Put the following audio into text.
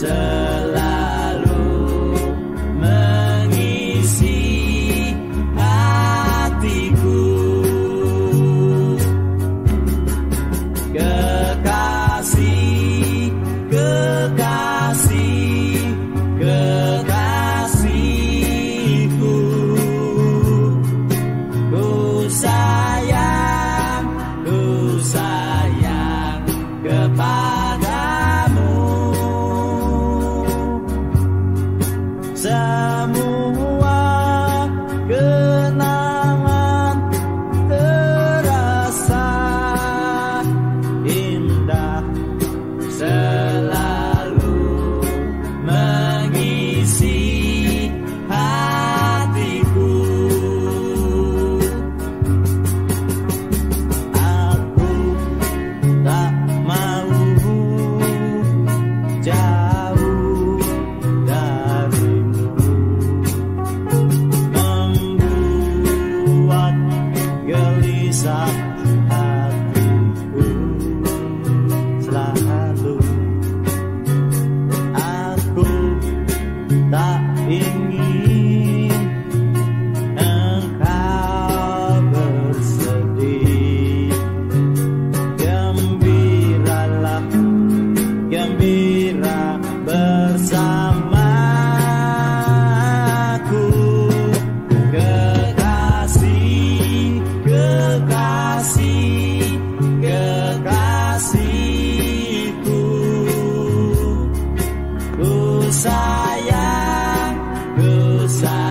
Goodbye. desire Side.